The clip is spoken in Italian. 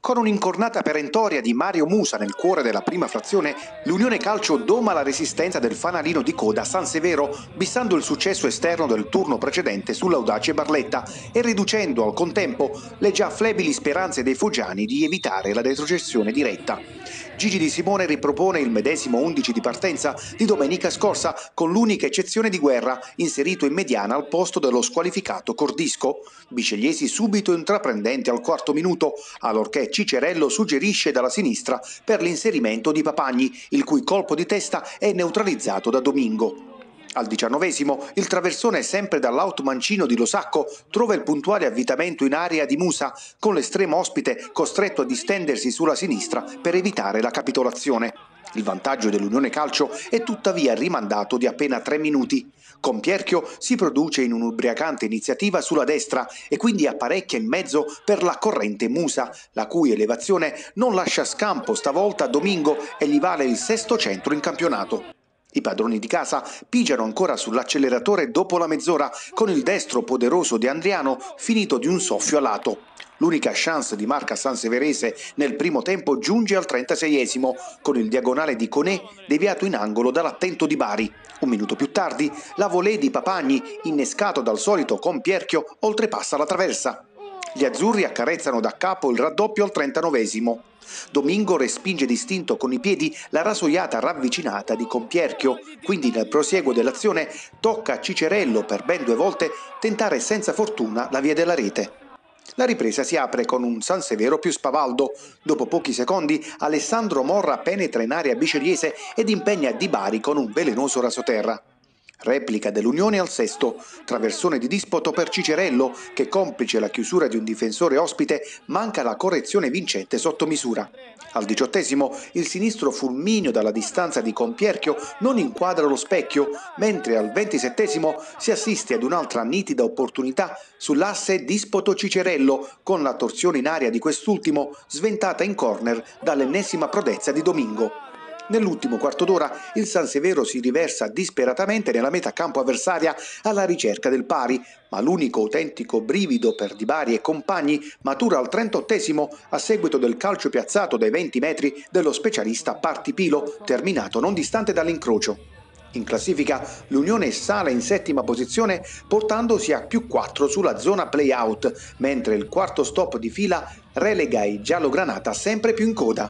Con un'incornata perentoria di Mario Musa nel cuore della prima frazione, l'Unione Calcio doma la resistenza del fanalino di coda San Severo, bissando il successo esterno del turno precedente sull'audace Barletta e riducendo al contempo le già flebili speranze dei foggiani di evitare la retrocessione diretta. Gigi Di Simone ripropone il medesimo 11 di partenza di domenica scorsa con l'unica eccezione di guerra inserito in mediana al posto dello squalificato Cordisco. Bicegliesi subito intraprendente al quarto minuto, allorché Cicerello suggerisce dalla sinistra per l'inserimento di Papagni, il cui colpo di testa è neutralizzato da Domingo. Al diciannovesimo, il traversone sempre dall'auto mancino di Losacco trova il puntuale avvitamento in area di Musa, con l'estremo ospite costretto a distendersi sulla sinistra per evitare la capitolazione. Il vantaggio dell'Unione Calcio è tuttavia rimandato di appena tre minuti. Compierchio si produce in un'ubriacante iniziativa sulla destra e quindi apparecchia in mezzo per la corrente Musa, la cui elevazione non lascia scampo stavolta a Domingo e gli vale il sesto centro in campionato. I padroni di casa pigiano ancora sull'acceleratore dopo la mezz'ora con il destro poderoso di Andriano finito di un soffio a lato. L'unica chance di marca sanseverese nel primo tempo giunge al 36esimo con il diagonale di Conè deviato in angolo dall'attento di Bari. Un minuto più tardi la volée di Papagni, innescato dal solito compierchio, oltrepassa la traversa. Gli azzurri accarezzano da capo il raddoppio al 39esimo. Domingo respinge distinto con i piedi la rasoiata ravvicinata di Compierchio, quindi nel prosieguo dell'azione tocca a Cicerello per ben due volte tentare senza fortuna la via della rete. La ripresa si apre con un San Severo più spavaldo. Dopo pochi secondi Alessandro Morra penetra in area biceriese ed impegna Di Bari con un velenoso rasoterra. Replica dell'Unione al sesto, traversone di dispoto per Cicerello, che complice la chiusura di un difensore ospite manca la correzione vincente sotto misura. Al diciottesimo il sinistro fulmineo dalla distanza di Compierchio non inquadra lo specchio, mentre al ventisettesimo si assiste ad un'altra nitida opportunità sull'asse dispoto Cicerello, con la torsione in aria di quest'ultimo sventata in corner dall'ennesima prodezza di Domingo. Nell'ultimo quarto d'ora il San Severo si riversa disperatamente nella metà campo avversaria alla ricerca del pari, ma l'unico autentico brivido per Di Bari e compagni matura al 38 a seguito del calcio piazzato dai 20 metri dello specialista Partipilo, terminato non distante dall'incrocio. In classifica l'Unione sale in settima posizione portandosi a più 4 sulla zona play-out, mentre il quarto stop di fila relega i giallo-granata sempre più in coda.